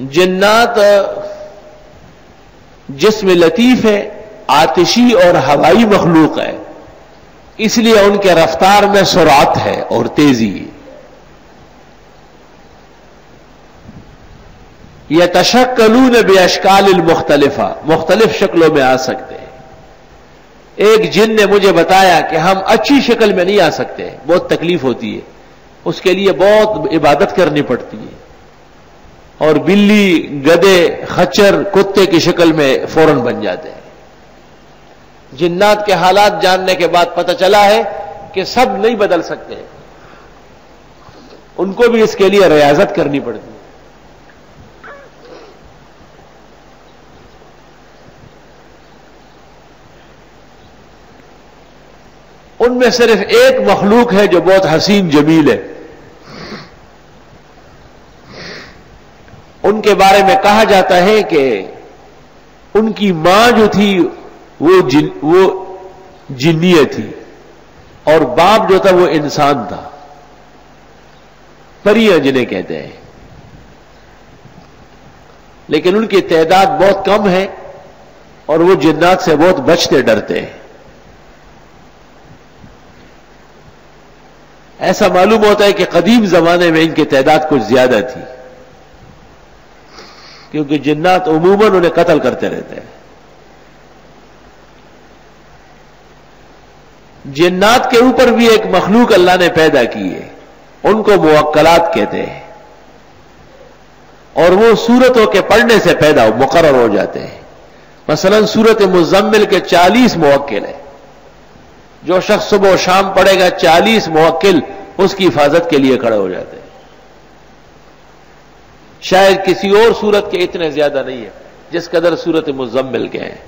जन्नात जिसम लतीफ है, आतिशी और हवाई मखलूक है। इसलिए उनके रफ्तार में सुरात है और तेज़ी। यह तशक्लून बेअशकाल मुख्तलिफा। मुख्तलिफ़ शक्लों में आ सकते हैं। एक जिन ने मुझे बताया कि हम अच्छी शक्ल में नहीं आ सकते, बहुत तकलीफ़ होती है। उसके लिए बहुत इबादत करनी पड़ती है। और बिल्ली, गधे, खच्चर, कुत्ते की शक्ल में फ़ौरन बन जाते हैं। जिन्नात के हालात जानने के बाद पता चला है कि सब नहीं बदल सकते। उनको भी इसके लिए रियाजत करनी पड़ती है। उनमें सिर्फ़ एक मखलूक है जो बहुत हसीन जमील है। उनके बारे में कहा जाता है कि उनकी माँ जो थी, वो जिन, वो जिन्नीय थी और बाप जो था, वो इंसान था। परियाँ जिन्हें कहते हैं। लेकिन उनकी तादाद बहुत कम है और वो जिन्नात से बहुत बचते, डरते हैं। ऐसा मालूम होता है कि कदीम जमाने में इनकी तादाद कुछ ज़्यादा थी। क्योंकि जिन्नात उमूमन उन्हें कत्ल करते रहते हैं। जिन्नात के ऊपर भी एक मखलूक अल्लाह ने पैदा की है। उनको मुक्कलात कहते हैं। और वो सूरतों के पढ़ने से पैदा मुकर हो जाते हैं। मसलन सूरत मुजम्मिल के चालीस मुवक्किल है। जो शख्स सुबह शाम पढ़ेगा चालीस मुवक्किल, उसकी हिफाजत के लिए खड़े हो जाते हैं। शायद किसी और सूरत के इतने ज़्यादा नहीं है, जिस कदर सूरत मुजम्मिल के हैं।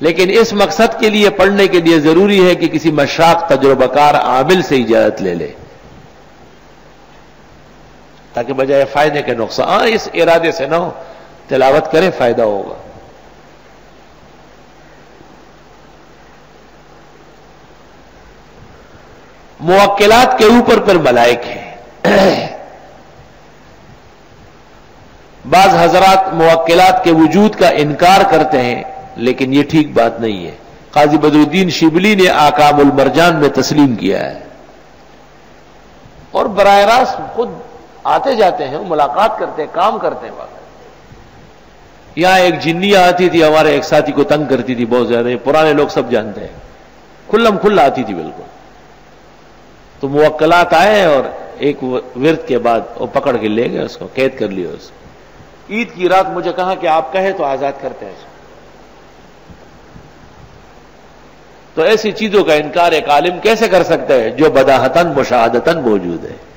लेकिन इस मकसद के लिए पढ़ने के लिए ज़रूरी है कि किसी मशाक तजुर्बाकार आमिल से इजाज़त ले ले, ताकि बजाय फ़ायदे के नुकसान इस इरादे से ना हो, तिलावत करें, फ़ायदा होगा। मुक्लात के ऊपर पर मलाइक है। बाज हजरात मुक्लात के वजूद का इनकार करते हैं लेकिन यह ठीक बात नहीं है काजी बदरुद्दीन शिबली ने आकामुल मरजान में तस्लीम किया है और बर रास्त खुद आते जाते हैं मुलाकात करते हैं काम करते हैं वक्त यहाँ एक जिन्नी आती थी हमारे एक साथी को तंग करती थी बहुत ज़्यादा पुराने लोग सब जानते हैं खुल्लम खुल्ला आती थी बिल्कुल तो मुक्लात आए और एक विरत के बाद वो पकड़ के ले गए उसको कैद कर लिया उसको ईद की रात मुझे कहा कि आप कहें तो आज़ाद करते हैं। तो ऐसी चीज़ों का इनकार एक आलिम कैसे कर सकता है जो बदाहतन, मुशाहदतन मौजूद है?